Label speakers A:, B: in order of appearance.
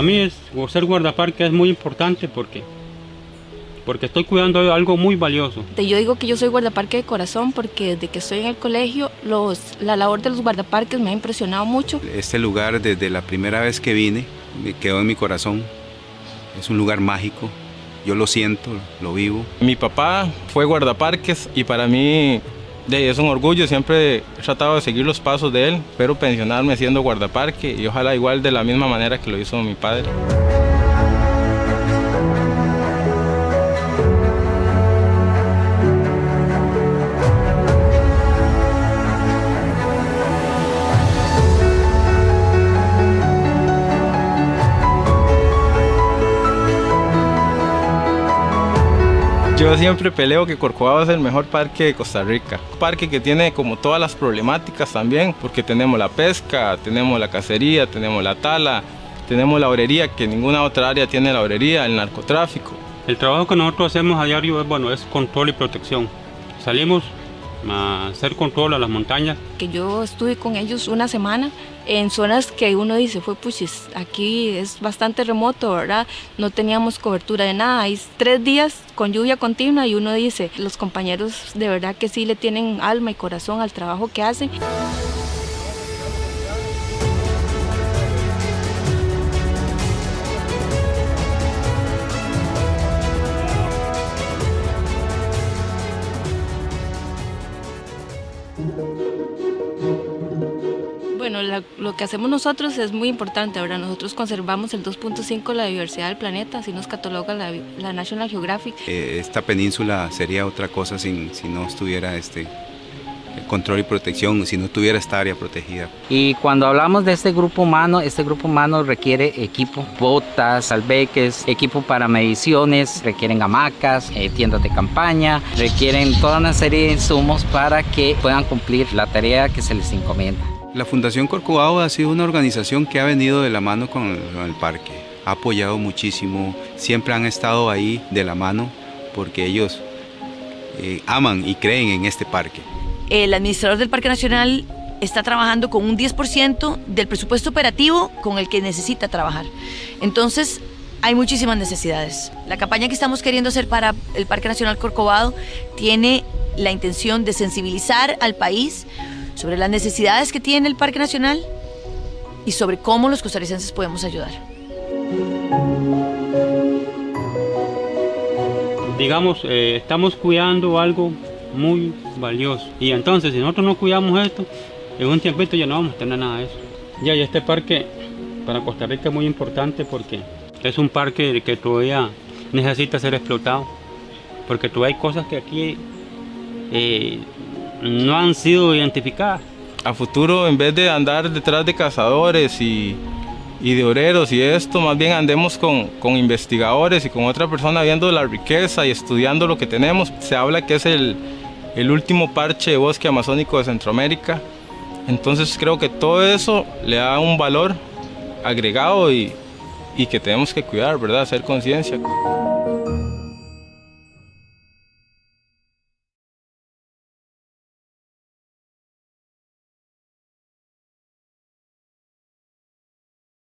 A: para mí es, ser guardaparque es muy importante porque, porque estoy cuidando algo muy valioso.
B: Yo digo que yo soy guardaparque de corazón porque desde que estoy en el colegio los, la labor de los guardaparques me ha impresionado mucho.
C: Este lugar desde la primera vez que vine me quedó en mi corazón. Es un lugar mágico, yo lo siento, lo vivo.
D: Mi papá fue guardaparques y para mí es un orgullo, siempre he tratado de seguir los pasos de él, pero pensionarme siendo guardaparque y ojalá igual de la misma manera que lo hizo mi padre. Yo siempre peleo que Corcovado es el mejor parque de Costa Rica. Un parque que tiene como todas las problemáticas también, porque tenemos la pesca, tenemos la cacería, tenemos la tala, tenemos la orería, que ninguna otra área tiene la orería, el narcotráfico.
A: El trabajo que nosotros hacemos a diario es, bueno, es control y protección. Salimos hacer control a las montañas.
B: Que yo estuve con ellos una semana en zonas que uno dice, fue puchis, aquí es bastante remoto, ¿verdad? No teníamos cobertura de nada, hay tres días con lluvia continua y uno dice, los compañeros de verdad que sí le tienen alma y corazón al trabajo que hacen. Bueno, lo que hacemos nosotros es muy importante. Ahora nosotros conservamos el 2.5 de la diversidad del planeta, así nos cataloga la, National Geographic.
C: Eh, esta península sería otra cosa si no estuviera este control y protección, si no tuviera esta área protegida.
E: Y cuando hablamos de este grupo humano, este grupo humano requiere equipo, botas, albeques, equipo para mediciones, requieren hamacas, eh, tiendas de campaña, requieren toda una serie de insumos para que puedan cumplir la tarea que se les encomienda.
C: La Fundación Corcovado ha sido una organización que ha venido de la mano con el, parque, ha apoyado muchísimo, siempre han estado ahí de la mano porque ellos eh, aman y creen en este parque.
F: El administrador del Parque Nacional está trabajando con un 10% del presupuesto operativo con el que necesita trabajar. Entonces, hay muchísimas necesidades. La campaña que estamos queriendo hacer para el Parque Nacional Corcovado tiene la intención de sensibilizar al país sobre las necesidades que tiene el Parque Nacional y sobre cómo los costarricenses podemos ayudar.
A: Digamos, eh, estamos cuidando algo muy valioso. Y entonces, si nosotros no cuidamos esto, en un tiempito ya no vamos a tener nada de eso. Ya, y este parque para Costa Rica es muy importante porque es un parque que todavía necesita ser explotado. Porque todavía hay cosas que aquí eh, no han sido identificadas.
D: A futuro, en vez de andar detrás de cazadores y, de obreros y esto, más bien andemos con, con, investigadores y con otra persona viendo la riqueza y estudiando lo que tenemos. Se habla que es el, el último parche de bosque amazónico de Centroamérica. Entonces creo que todo eso le da un valor agregado y, que tenemos que cuidar, ¿verdad? Hacer conciencia.